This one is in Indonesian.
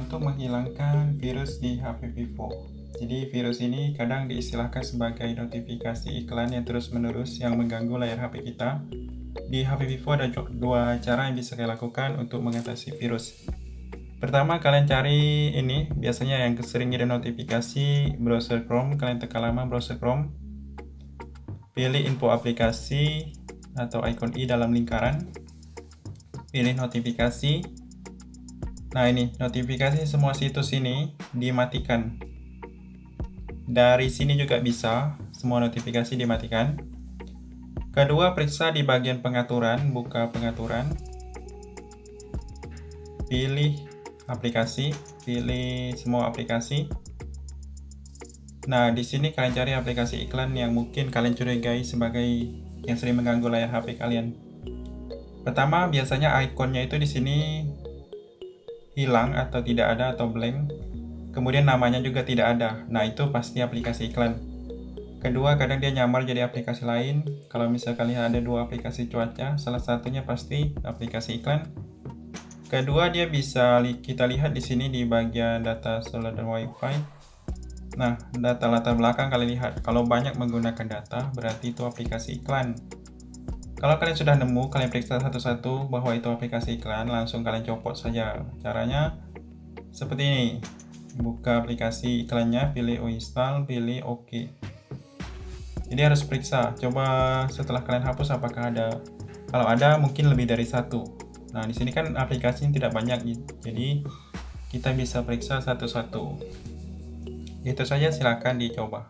untuk menghilangkan virus di HP Vivo. Jadi virus ini kadang diistilahkan sebagai notifikasi iklan yang terus-menerus yang mengganggu layar HP kita. Di HP Vivo ada dua cara yang bisa kalian lakukan untuk mengatasi virus. Pertama, kalian cari ini, biasanya yang sering ngirim notifikasi browser Chrome, kalian tekan lama browser Chrome. Pilih info aplikasi atau icon i dalam lingkaran. Pilih notifikasi. Nah, ini notifikasi semua situs ini dimatikan. Dari sini juga bisa semua notifikasi dimatikan. Kedua, periksa di bagian pengaturan, buka pengaturan. Pilih aplikasi, pilih semua aplikasi. Nah, di sini kalian cari aplikasi iklan yang mungkin kalian curigai sebagai yang sering mengganggu layar HP kalian. Pertama, biasanya ikonnya itu di sini hilang atau tidak ada atau blank. Kemudian namanya juga tidak ada. Nah, itu pasti aplikasi iklan. Kedua, kadang dia nyamar jadi aplikasi lain. Kalau misalkan ada dua aplikasi cuaca, salah satunya pasti aplikasi iklan. Kedua, dia bisa li kita lihat di sini di bagian data seluler dan WiFi. Nah, data latar belakang kalian lihat. Kalau banyak menggunakan data, berarti itu aplikasi iklan. Kalau kalian sudah nemu, kalian periksa satu-satu bahwa itu aplikasi iklan, langsung kalian copot saja. Caranya seperti ini. Buka aplikasi iklannya, pilih uninstall, pilih OK. Jadi harus periksa. Coba setelah kalian hapus apakah ada. Kalau ada, mungkin lebih dari satu. Nah, di sini kan aplikasinya tidak banyak, jadi kita bisa periksa satu-satu. Itu saja, silakan dicoba.